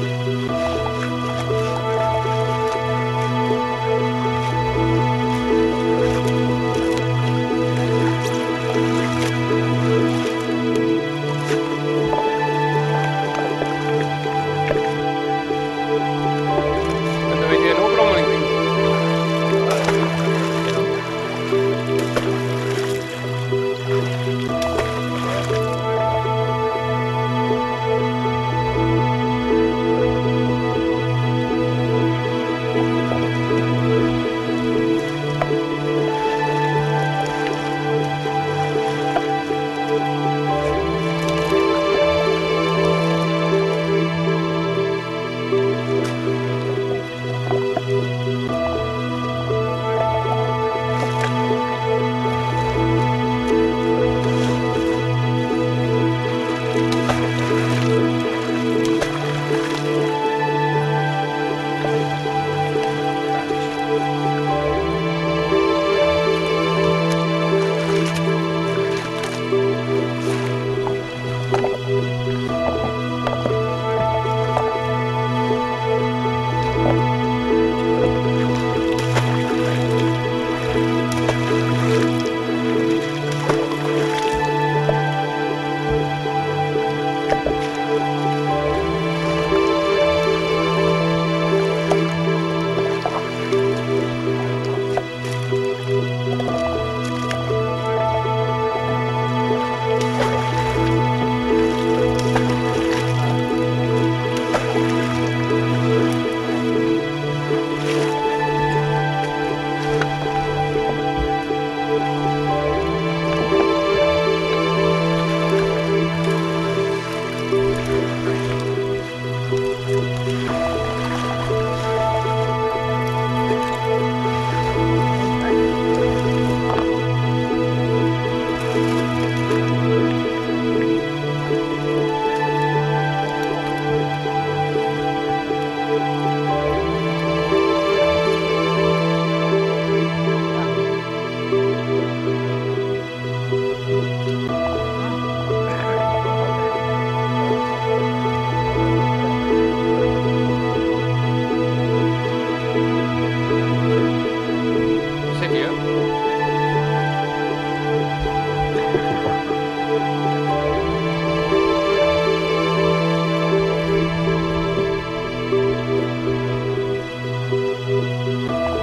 Quando Música